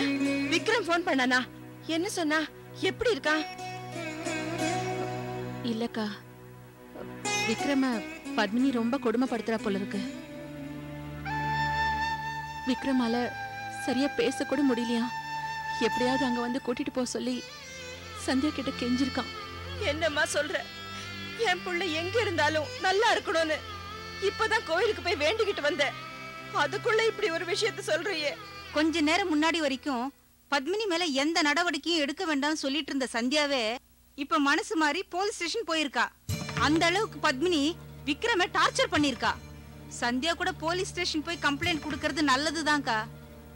விக்ரம் ஃபோன் பண்ணானா? என்ன சொன்னா? எப்படி இருக்கா? இல்லக்கா. விக்ரம பத்மினி ரொம்ப கொடுமைப்படுத்துறா போல இருக்கு விக்ரமால சரியா பேச கூட முடியலையா? எப்படியாவது அங்க வந்து கூட்டிட்டு போக சொல்லி சந்தியா கிட்ட கெஞ்சிருக்கான். என்னம்மா சொல்ற? என் புள்ள எங்க இருந்தாலும் நல்லா இருக்கணும்னு. இப்பதான் கோயிலுக்கு போய் வேண்டிக்கிட்டு வந்தேன். அதுக்குள்ள இப்படி ஒரு விஷயத்த சொல்றியே. கொஞ்ச நேரம் முன்னாடி வரைக்கும் பத்மினி மேல எந்த நடவடிக்கையும் எடுக்க வேண்டாம்னு சொல்லிட்டு இருந்த சந்தியாவே இப்ப மனசு மாறி போலீஸ் ஸ்டேஷன் போயிருக்கா. அந்த அளவுக்கு பத்மினி விக்ரம டார்ச்சர் பண்ணிருக்கா சந்தியா கூட போலீஸ் ஸ்டேஷன் போய் கம்ப்ளைண்ட் கொடுக்கறது நல்லதுதான்க்கா.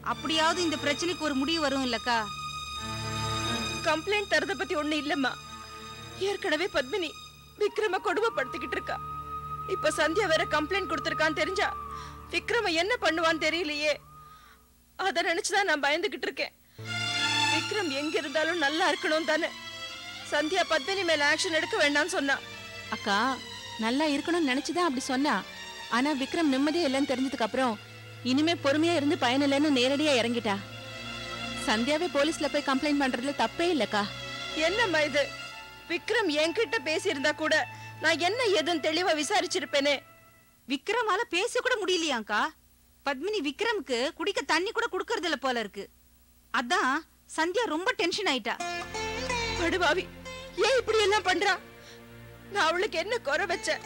அப்படியாவது இந்த பிரச்சனைக்கு ஒரு முடிவு வரும் இல்லக்கா. கம்ப்ளைண்ட் தரத பத்தி ஒண்ணு இல்லம்மா. ஏற்கனவே பத்மினி விக்ரம கொடுமைப்படுத்திக்கிட்டு இருக்கா. இப்ப சந்தியா வேற கம்ப்ளைண்ட் கொடுத்திருக்கான்னு தெரிஞ்சா விக்ரம என்ன பண்ணுவான்னு தெரியலையே. அத நினைச்சுதான் நான் பயந்துகிட்டு இருக்கேன். விக்ரம் எங்க இருந்தாலும் நல்லா இருக்கணும் தானே. சந்தியா பத்மினி மேல ஆக்ஷன் எடுக்க வேண்டாம்னு சொன்னா. அக்கா நல்லா இருக்கணும்னு நினைச்சுதான் அப்படி சொன்னா. ஆனா விக்ரம் நிம்மதியா இல்லைன்னு தெரிஞ்சதுக்கு அப்புறம் இனிமே பொறுமையா இருந்து பயனில்லைன்னு நேரடியா இறங்கிட்டா. சந்தியாவே போலீஸ்ல போய் கம்ப்ளைண்ட் பண்றதுல தப்பே இல்லக்கா. என்னம்மா இது? விக்ரம் என்கிட்ட பேசியிருந்தா கூட நான் என்ன ஏதுன்னு தெளிவா விசாரிச்சிருப்பேனே. விக்ரமால பேச கூட முடியலையாக்கா பத்மினி விக்ரம்க்கு குடிக்க தண்ணி கூட குடுக்கறது இல்ல போல இருக்கு. அதான் சந்தியா ரொம்ப டென்ஷன் ஆயிட்டா. படுபாவி ஏன் இப்படி எல்லாம் பண்றா? நான் அவளுக்கு என்ன குறை வச்சேன்?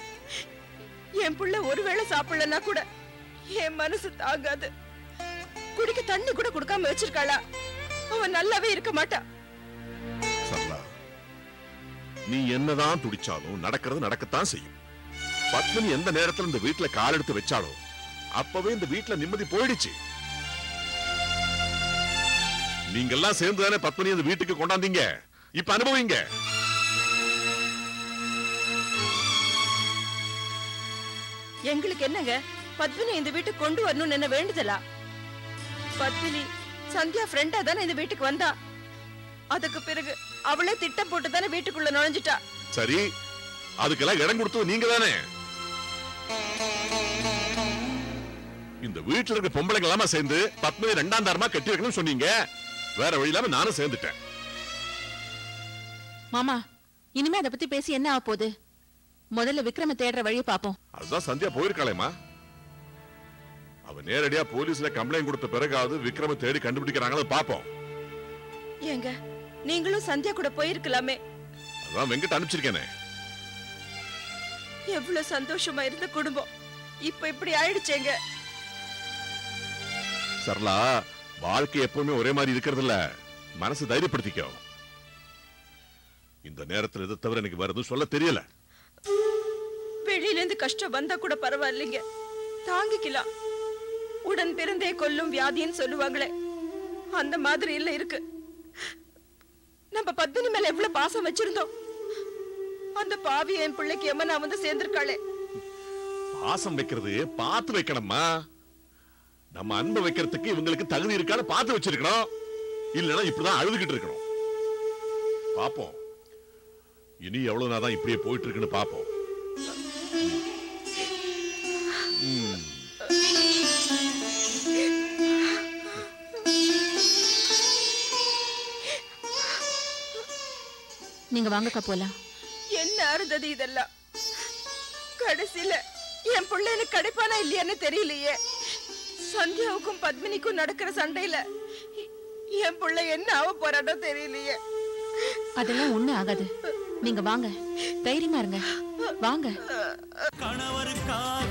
என் புள்ள ஒருவேளை சாப்பிடலன்னா கூட என் மனசு தாங்காது. குடிக்க தண்ணி கூட கொடுக்காம வச்சிருக்காளா? அவன் நல்லாவே இருக்க மாட்டா. சரளா நீ என்னதான் துடிச்சாலும் நடக்கிறது நடக்கத்தான் செய்யும். பத்மினி எந்த நேரத்துல இந்த வீட்டுல கால் எடுத்து வச்சாலோ அப்பவே இந்த வீட்டுல நிம்மதி போயிடுச்சு. நீங்க எல்லாம் சேர்ந்து தானே பத்மினி இந்த வீட்டுக்கு கொண்டாந்தீங்க? இப்ப அனுபவிங்க. எங்களுக்கு என்னங்க? பத்மினி இந்த வீட்டுக்கு கொண்டு வரணும்னு என்ன வேண்டுதலா? பத்மினி சந்தியா ஃப்ரெண்டா தானே இந்த வீட்டுக்கு வந்தா? அதுக்கு பிறகு அவளே திட்டம் போட்டு தானே வீட்டுக்குள்ள நுழைஞ்சிட்டா. சரி அதுக்கெல்லாம் இடம் கொடுத்தது நீங்க தானே இந்த வீட்டுல இருக்க பொம்பளைங்க எல்லாமே சேர்ந்து பத்மினி ரெண்டாம் தாரமா கட்டி வைக்கணும்னு சொன்னீங்க. வேற வழி இல்லாம நானும் சேர்ந்துட்டேன். மாமா இனிமே அதை பத்தி பேசி என்ன ஆக போகுது? முதல்ல விக்ரம தேடுற வழியை பாப்போம் அதுதான் சந்தியா போயிருக்காளேமா அவ நேரடியா போலீஸ்ல கம்ப்ளைண்ட் கொடுத்த பிறகாவது விக்ரம தேடி கண்டுபிடிக்கிறாங்களா பாப்போம் ஏங்க நீங்களும் சந்தியா கூட போயிருக்கலாமே. அதான் வெங்கட் அனுப்பிச்சிருக்கேனே. எவ்வளவு சந்தோஷமா இருந்த குடும்பம். இப்ப இப்படி ஆயிடுச்சேங்க. சரளா வாழ்க்கை எப்பவுமே ஒரே மாதிரி இருக்கிறது இல்ல மனசு தைரியப்படுத்திக்கோ. இந்த நேரத்துல இதை தவிர எனக்கு வேற எதுவும் சொல்ல தெரியல. வெளியில இருந்து கஷ்டம் வந்தா கூட பரவாயில்லைங்க. தாங்கிக்கலாம். உடன் பிறந்தே கொல்லும் வியாதின்னு சொல்லுவாங்களே. அந்த மாதிரி இல்ல இருக்கு. நம்ம பத்மினி மேல எவ்வளவு பாசம் வச்சிருந்தோம். அந்த பாவி என் பிள்ளைக்கு எம்மனா வந்து சேர்ந்திருக்காளே. பாசம் வைக்கிறது பார்த்து வைக்கணுமா நம்ம அன்பு வைக்கிறதுக்கு இவங்களுக்கு தகுதி இருக்கான்னு பார்த்து வச்சிருக்கணும். இல்லைன்னா இப்படிதான் அழுதுகிட்டு இருக்கணும். பாப்போம். இனி எவ்வளவு நான் தான் இப்படியே போயிட்டு இருக்குன்னு பாப்போம். நீங்க வாங்கக்கா போலாம். என்ன அருந்தது இதெல்லாம்? கடைசியில என் பிள்ளை எனக்கு கிடைப்பானா இல்லையான்னு தெரியலையே. சந்தியாவுக்கும் பத்மினிக்கும் நடக்கிற சண்டையில என் பிள்ளை என்ன ஆக போறானோ தெரியலையே. அதெல்லாம் ஒண்ணு ஆகாது. நீங்க வாங்க. தைரியமா இருங்க. வாங்க. கணவருக்காக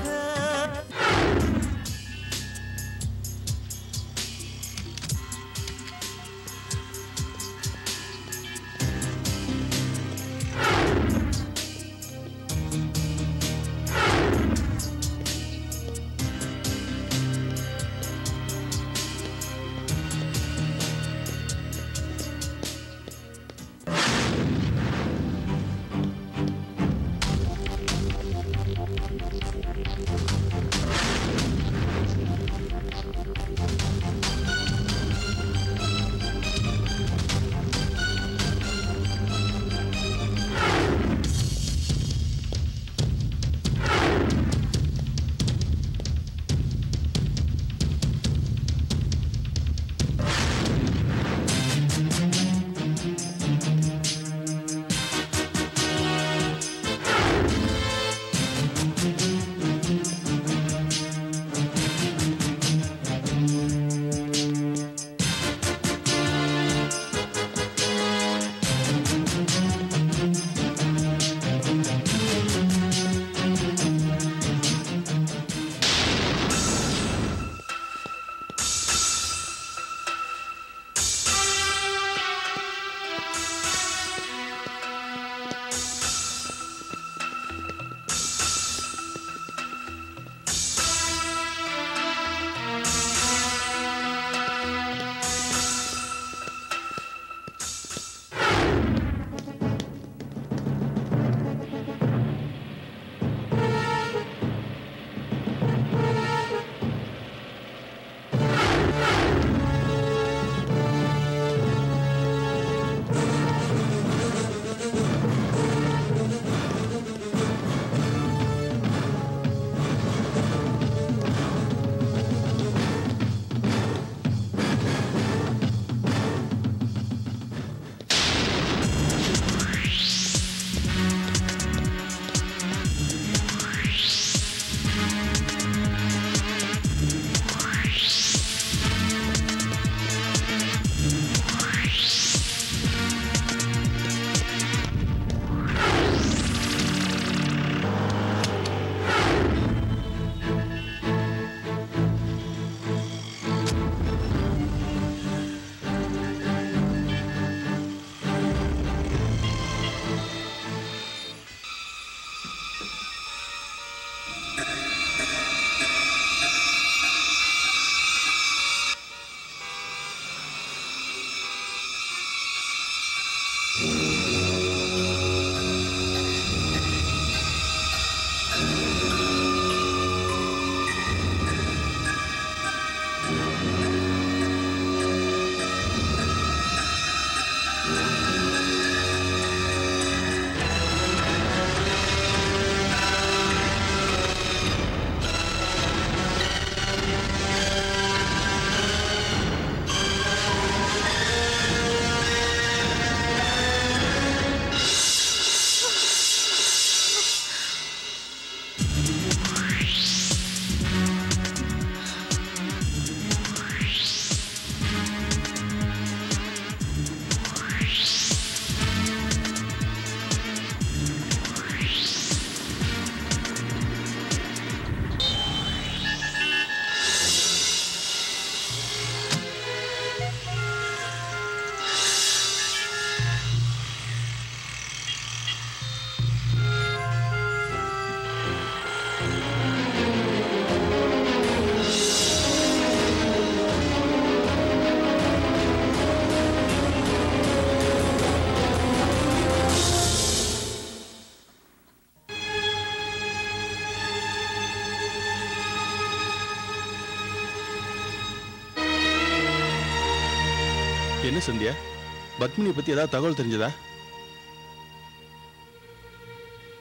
பத்மினியை பத்தி ஏதாவது தகவல் தெரிஞ்சதா?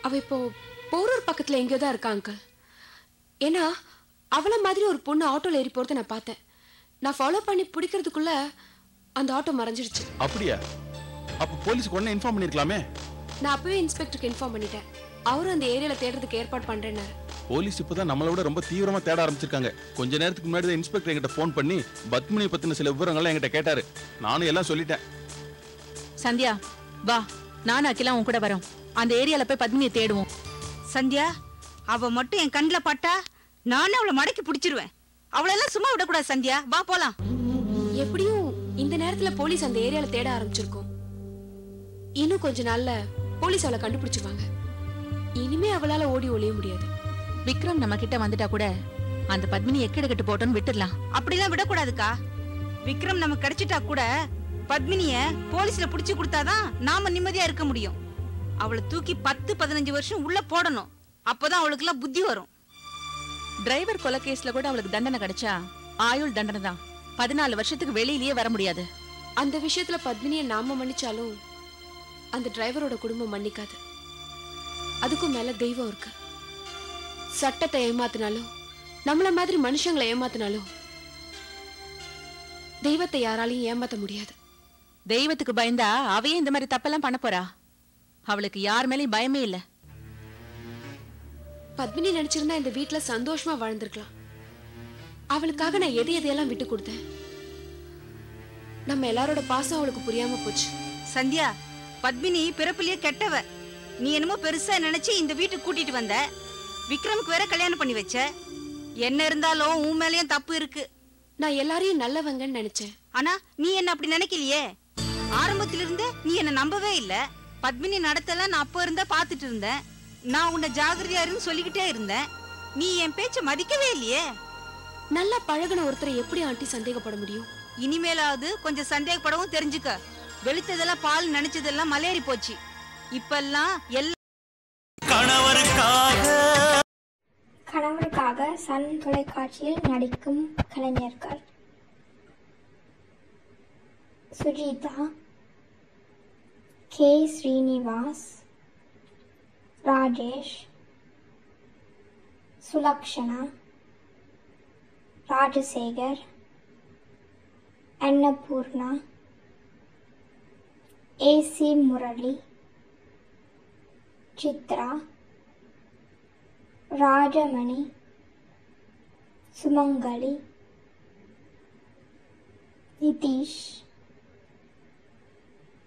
அவ இப்போ போரூர் பக்கத்துல எங்கேயோ தான் இருக்கா அங்கிள் ஏன்னா அவள மாதிரி ஒரு பொண்ணு ஆட்டோல ஏறி போறத நான் பார்த்தேன். நான் ஃபாலோ பண்ணி பிடிக்கிறதுக்குள்ள அந்த ஆட்டோ மறைஞ்சிடுச்சு அப்படியா? அப்ப போலீஸ்க்கு உடனே இன்ஃபார்ம் பண்ணிருக்கலாமே? நான் அப்பவே இன்ஸ்பெக்டருக்கு இன்ஃபார்ம் பண்ணிட்டேன். அவரும் அந்த ஏரியால தேடுறதுக்கு ஏற்பாடு பண்றேன்னாரு. போலீஸ் இப்பதான் நம்மளை விட ரொம்ப தீவிரமா தேட ஆரம்பிச்சிருக்காங்க. கொஞ்ச நேரத்துக்கு முன்னாடி தான் இன்ஸ்பெக்டர் என்கிட்ட ஃபோன் பண்ணி பத்மினி பத்தின சில விவரங்கள்லாம் என்கிட்ட கேட்டாரு. நானும் எல்லாம் சொல்லிட்டேன். சந்தியா வா. நானும் அகிலா உன் கூட வரோம். அந்த ஏரியால போய் பத்மினியை தேடுவோம். சந்தியா அவ மட்டும் என் கண்ணுல பட்டா நானே அவளை மடக்கி பிடிச்சிருவேன். அவளெல்லாம் சும்மா விடக்கூடாது சந்தியா. வா போலாம். எப்படியும் இந்த நேரத்துல போலீஸ் அந்த ஏரியால தேட ஆரம்பிச்சிருக்கோம். இன்னும் கொஞ்ச நாள்ல போலீஸ் அவளை கண்டுபிடிச்சிருவாங்க. இனிமே அவளால ஓடி ஒளிய முடியாது. விக்ரம் நம்ம கிட்ட வந்துட்டா கூட அந்த பத்மினி எக்கெடு கட்டு போட்டோன்னு விட்டுடலாம். அப்படிலாம் விடக்கூடாதுக்கா. விக்ரம் நமக்கு கிடைச்சிட்டா கூட பத்மினிய போலீஸ்ல புடிச்சு கொடுத்தாதான் நாம நிம்மதியா இருக்க முடியும். அவளை தூக்கி பத்து பதினஞ்சு வருஷம் உள்ள போடணும். அப்பதான் அவளுக்கு எல்லாம் புத்தி வரும். டிரைவர் கொலை கேஸ்ல கூட அவளுக்கு தண்டனை கிடைச்சா ஆயுள் தண்டனை தான். பதினாலு வருஷத்துக்கு வெளியிலேயே வர முடியாது. அந்த விஷயத்துல பத்மினியை நாம மன்னிச்சாலும் அந்த டிரைவரோட குடும்பம் மன்னிக்காது. அதுக்கும் மேல தெய்வம் இருக்கு. சட்டத்தை ஏமாத்தினாலும் நம்மள மாதிரி மனுஷங்களை ஏமாத்தினாலும் தெய்வத்தை யாராலையும் ஏமாத்த முடியாது. தெய்வத்துக்கு பயந்தா அவையே இந்த மாதிரி தப்பெல்லாம் பண்ண போறா? அவளுக்கு யார் மேலயும் பயமே இல்ல. பத்மினி நினைச்சிருந்தா இந்த வீட்ல சந்தோஷமா வாழ்ந்திருக்கலாம். அவளுக்காக நான் எதை எதையெல்லாம் விட்டு கொடுத்தேன்? நம்ம எல்லாரோட பாசம் அவளுக்கு புரியாம போச்சு. சந்தியா பத்மினி பிறப்பிலேயே கெட்டவ. நீ என்னமோ பெருசா நினைச்சு இந்த வீட்டுக்கு கூட்டிட்டு வந்த. விக்ரமுக்கு வேற கல்யாணம் பண்ணி வச்ச. என்ன இருந்தாலும் உன் மேலயும் தப்பு இருக்கு. நான் எல்லாரையும் நல்லவங்கன்னு நினைச்சேன். ஆனா நீ என்ன அப்படி நினைக்கலையே? ஆரம்பத்துல இருந்தே நீ என்ன நம்பவே இல்ல. பத்மினி நடத்தல நான் அப்ப இருந்த பாத்துட்டு இருந்தேன். நான் உன்னை ஜாகிரதையா இருந்து சொல்லிக்கிட்டே இருந்தேன். நீ என் பேச்ச மதிக்கவே இல்லையே. நல்லா பழகுன ஒருத்தரை எப்படி ஆண்டி சந்தேகப்பட முடியும்? இனிமேலாவது கொஞ்சம் சந்தேகப்படவும் தெரிஞ்சுக்க. வெளுத்ததெல்லாம் பால் நினைச்சதெல்லாம் மலையேறி போச்சு. இப்பெல்லாம் எல்லாம் கணவருக்காக. கணவருக்காக சன் தொலைக்காட்சியில் நடிக்கும் கலைஞர்கள் Sujitha K Srinivas Rajesh Sulakshana Rajasekar Annapoorna A C Murali Chitra Rajamani Sumangali Nitish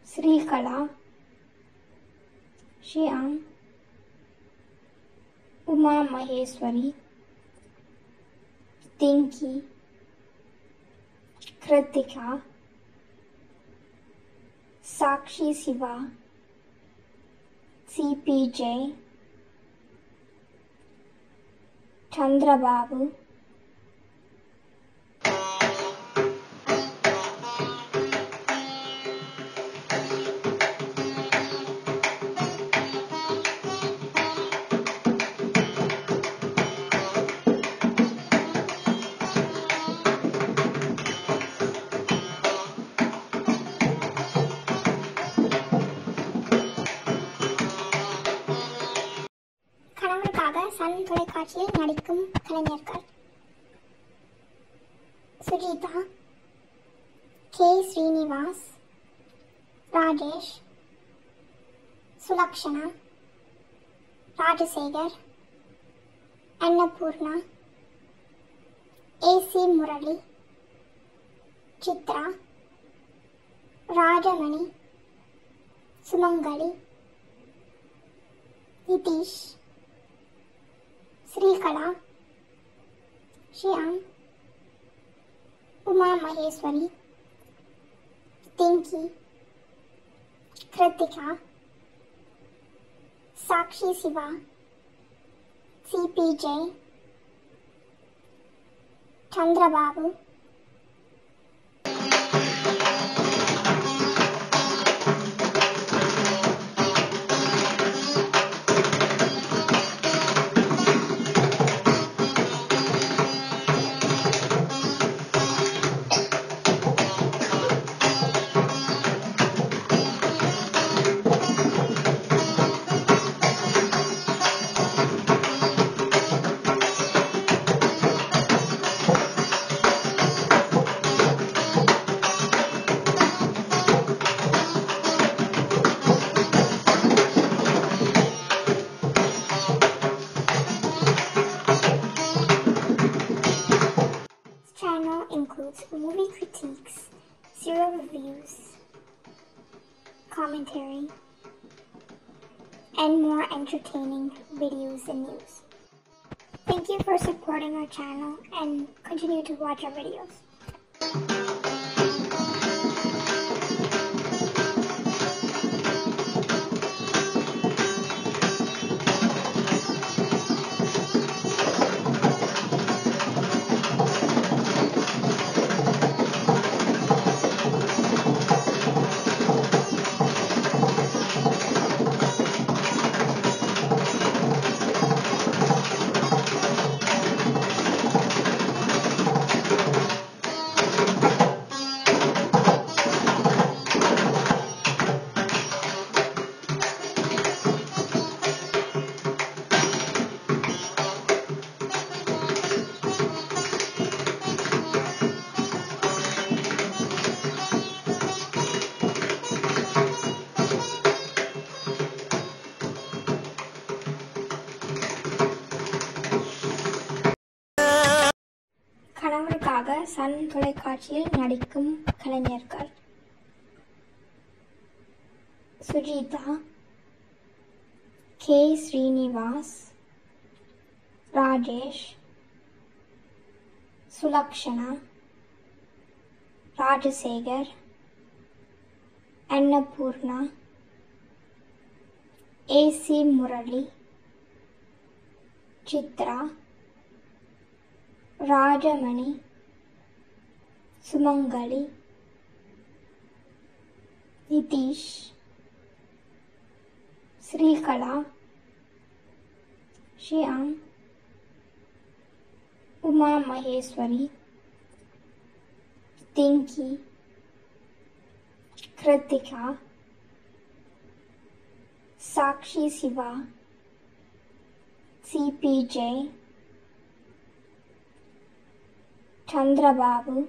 Srikala Shyam Uma Maheshwari Pinky Kritika Sakshi Shiva C P Jai Chandrababu நடிக்கும் கலைஞர்கள். Sujitha K. Srinivas Rajesh Sulakshana Rajasekar Annapoorna A C Murali Chitra Rajamani Sumangali Nitish. Srikala Shyam Uma Maheshwari Tinky Kritika Sakshi Shiva C P Jai Chandrababu entertaining videos and news. Thank you for supporting our channel and continue to watch our videos. Sun தொலைக்காட்சியில் நடிக்கும் கலைஞர்கள். Sujitha K. Srinivas Rajesh Sulakshana Rajasekhar Annapurna AC Murali Chitra Rajamani Sumangali Nitish Srikala Shyam Uma Maheshwari Pinky Krithika Sakshi Shiva CPJ Chandrababu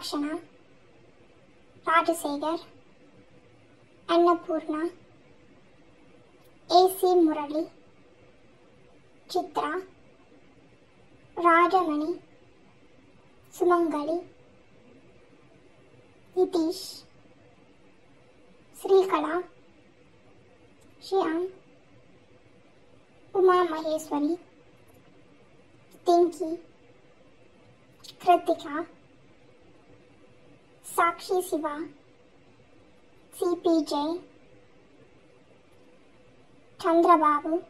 மீனாட்சனா Rajasekhar Annapurna AC Murali Chitra Rajamani Sumangali Nitish Srikala Shyam Uma Maheshwari Pinky Krithika Sakshi Shiva CPJ Chandrababu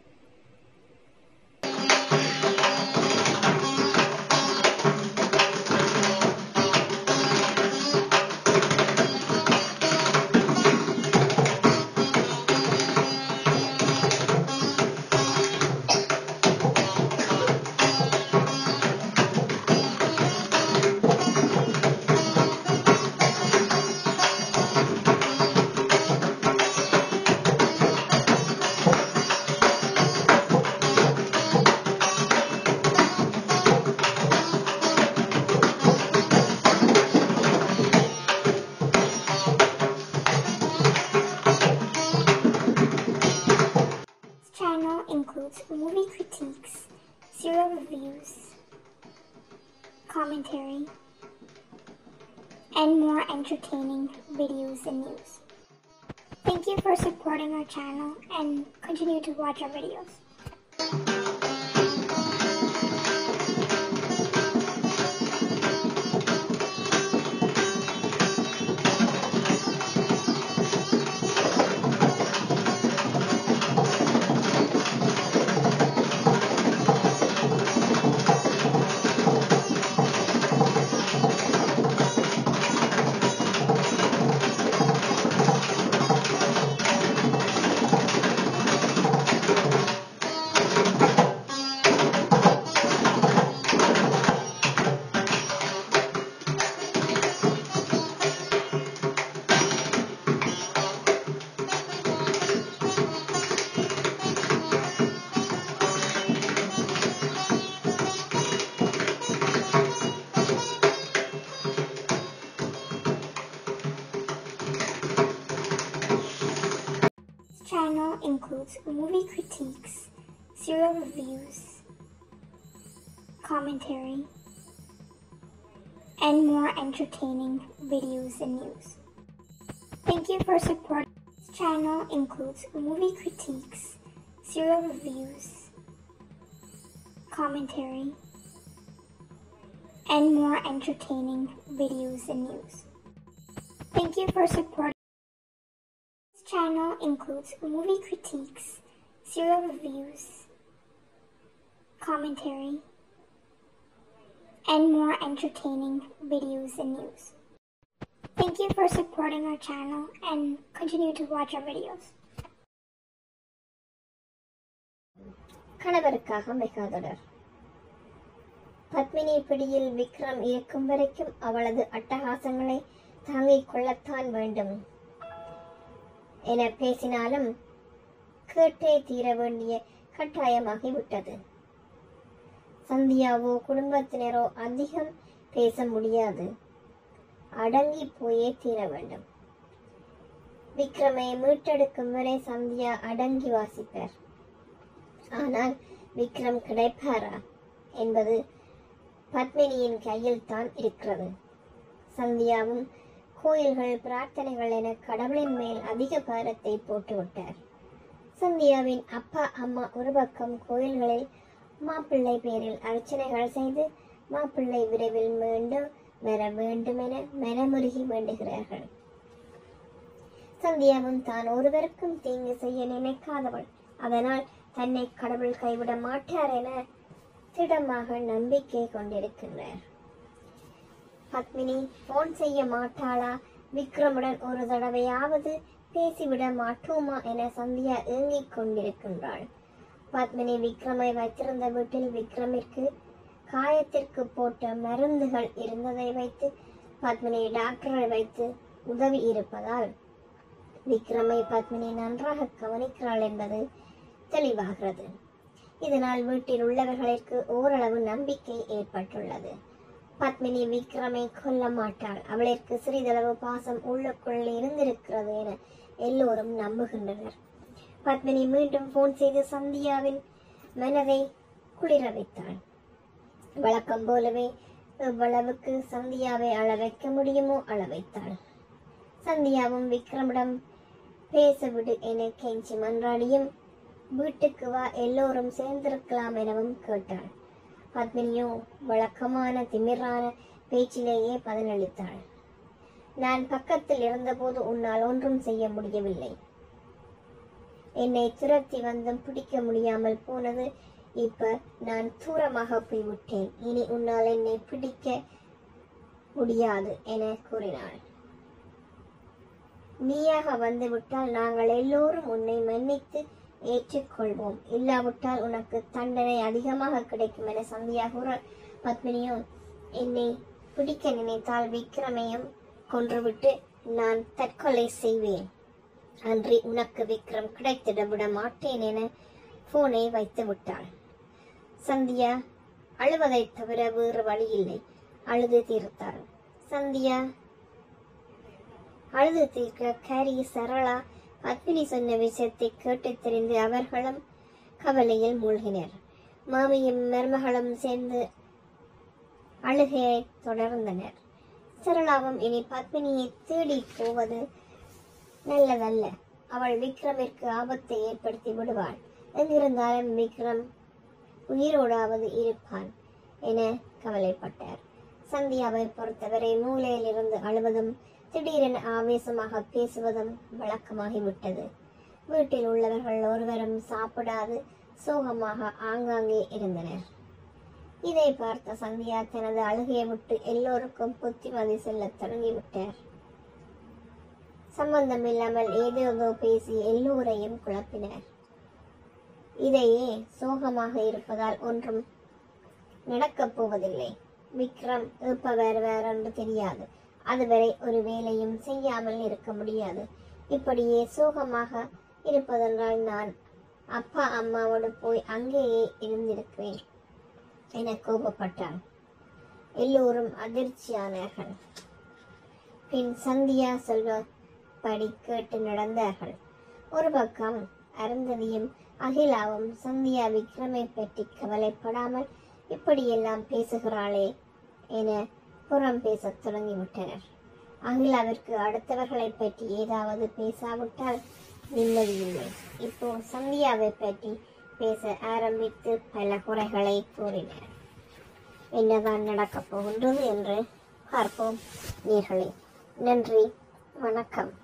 news. Thank you for supporting our channel and continue to watch our videos. Movie critiques, serial reviews, commentary, and more entertaining videos and news. Thank you for supporting. This channel includes movie critiques, serial reviews, commentary, and more entertaining videos and news. Thank you for supporting This channel includes movie critiques, serial reviews, commentary, and more entertaining videos and news. Thank you for supporting our channel and continue to watch our videos. கணவருக்காக மெகாதொடர் பத்மினி பிடியில் விக்ரம் இருக்கும் வரைக்கும் அவளது அட்டகாசங்களை தாங்கிக் கொள்ளத்தான் வேண்டும் என பேசினாலும் கேட்டே தீர வேண்டிய கட்டாயமாகிவிட்டது. சந்தியாவோ குடும்பத்தினரோ அதிகம் பேச முடியாது. அடங்கி போயே தீர வேண்டும். விக்ரமை மீட்டெடுக்கும் வரை சந்தியா அடங்கி வாசிப்பார். ஆனால் விக்ரம் கிடைப்பாரா? என்பது பத்மினியின் கையில் தான் இருக்கிறது. சந்தியாவும் கோயில்கள் பிரார்த்தனைகள் என கடவுளின் மேல் அதிக பாரத்தை போட்டுவிட்டார். சந்தியாவின் அப்பா அம்மா ஒரு பக்கம் கோயில்களில் மாப்பிள்ளை பேரில் அர்ச்சனைகள் செய்து மாப்பிள்ளை விரைவில் மீண்டும் வர வேண்டும் என மனமுருகி வேண்டுகிறார்கள். சந்தியாவும் தான் ஒருவருக்கும் தீங்கு செய்ய நினைக்காதவள். அதனால் தன்னை கடவுள் கைவிட மாட்டார் என திடமாக நம்பிக்கை கொண்டிருக்கின்றார். பத்மினி போன் செய்ய மாட்டாளா? விக்ரமுடன் ஒரு தடவையாவது பேசிவிட மாட்டோமா என சந்தியா ஏங்கிக் கொண்டிருக்கின்றாள். பத்மினி விக்ரமை வைத்திருந்த வீட்டில் விக்ரமிற்கு காயத்திற்கு போட்ட மருந்துகள் இருந்ததை வைத்து பத்மினி டாக்டரை வைத்து உதவி இருப்பதால் விக்ரமை பத்மினி நன்றாக கவனிக்கிறாள் என்பது தெளிவாகிறது. இதனால் வீட்டில் உள்ளவர்களுக்கு ஓரளவு நம்பிக்கை ஏற்பட்டுள்ளது. பத்மினி விக்ரமை கொல்ல மாட்டாள். அவளிற்கு சிறிதளவு பாசம் உள்ளுக்குள் இருந்திருக்கிறது என எல்லோரும் நம்புகின்றனர். பத்மினி மீண்டும் போன் செய்து சந்தியாவின் மனதை குளிர வைத்தாள். வழக்கம் போலவே எவ்வளவுக்கு சந்தியாவை அள வைக்க முடியுமோ அள வைத்தாள். சந்தியாவும் விக்ரமிடம் பேசவிடு என கெஞ்சி மன்றாடியும் வீட்டுக்கு வா எல்லோரும் சேர்ந்திருக்கலாம் எனவும் கேட்டாள். பத்மினியோ வழக்கமான திமிரான பேச்சிலேயே பதிலளித்தாள். நான் பக்கத்தில் இருந்தபோது உன்னால் ஒன்றும் செய்ய முடியவில்லை. என்னை துரத்தி வந்தும் பிடிக்க முடியாமல் போனது இப்ப நான் தூரமாக போய்விட்டேன். இனி உன்னால் என்னை பிடிக்க முடியாது என கூறினாள். நீயாக வந்துவிட்டால் நாங்கள் எல்லோரும் உன்னை மன்னித்து ஏற்றுக்கொள்வோம். இல்லாவிட்டால் உனக்கு தண்டனை அதிகமாக கிடைக்கும் என சந்தியாகூற பத்மினியும் என்னை பிடிக்க நினைத்தால் விக்ரமையும் கொன்றுவிட்டு நான் தற்கொலை செய்வேன். அன்றி உனக்கு விக்ரம் கிடைத்திட விட மாட்டேன் என போனை வைத்து விட்டாள். சந்தியா அழுவதை தவிர வேறு வழி இல்லை அழுது தீர்த்தாள். சந்தியா அழுது தீர்க்க கேரி சரளா பத்மினி சொன்ன விஷயத்தை கேட்டு தெரிந்து அவர்களும் கவலையில் மூழ்கினர். மாமியும் மருமகளும் சேர்ந்து அழுகையை தொடர்ந்தனர். சரளாவும் இனி பத்மினியை தேடி போவது நல்லதல்ல. அவள் விக்ரமிற்கு ஆபத்தை ஏற்படுத்தி விடுவாள். எங்கிருந்தாலும் விக்ரம் உயிரோடாவது இருப்பான் என கவலைப்பட்டார். சந்தியாவை பொறுத்தவரை மூலையில் இருந்து அழுவதும் திடீரென ஆவேசமாக பேசுவதும் வழக்கமாகிவிட்டது. வீட்டில் உள்ளவர்கள் ஒருவரும் சாப்பிடாது சோகமாக ஆங்காங்கே இருந்தனர். இதை பார்த்த சந்தியா தனது அழுகையை விட்டு எல்லோருக்கும் புத்திமதி செல்ல தொடங்கிவிட்டார். சம்பந்தம் இல்லாமல் ஏதேதோ பேசி எல்லோரையும் குழப்பினர். இதையே சோகமாக இருப்பதால் ஒன்றும் நடக்கப் போவதில்லை. விக்ரம் இப்ப வேறு வேற என்று தெரியாது. அதுவரை ஒரு வேலையும் செய்யாமல் இருக்க முடியாது. இப்படியே சோகமாக இருப்பதென்றால் நான் அப்பா அம்மாவோடு போய் அங்கேயே இருந்திருக்கிறேன் என கோபப்பட்டான் எல்லோரும் அதிர்ச்சியானார்கள். பின் சந்தியா சொல்வபடி கேட்டு நடந்தார்கள். ஒரு பக்கம் அருந்ததியும் அகிலாவும் சந்தியா விக்ரமை பற்றி கவலைப்படாமல் இப்படியெல்லாம் பேசுகிறாளே என புறம் பேசத் தொடங்கிவிட்டனர். அகிலாவிற்கு அடுத்தவர்களை பற்றி ஏதாவது பேசாவிட்டால் நிம்மதியில்லை. இப்போ சந்தியாவை பற்றி பேச ஆரம்பித்து பல குறைகளை கூறினர். என்னதான் நடக்கப் போகின்றது என்று பார்ப்போம். நேர்களே நன்றி வணக்கம்.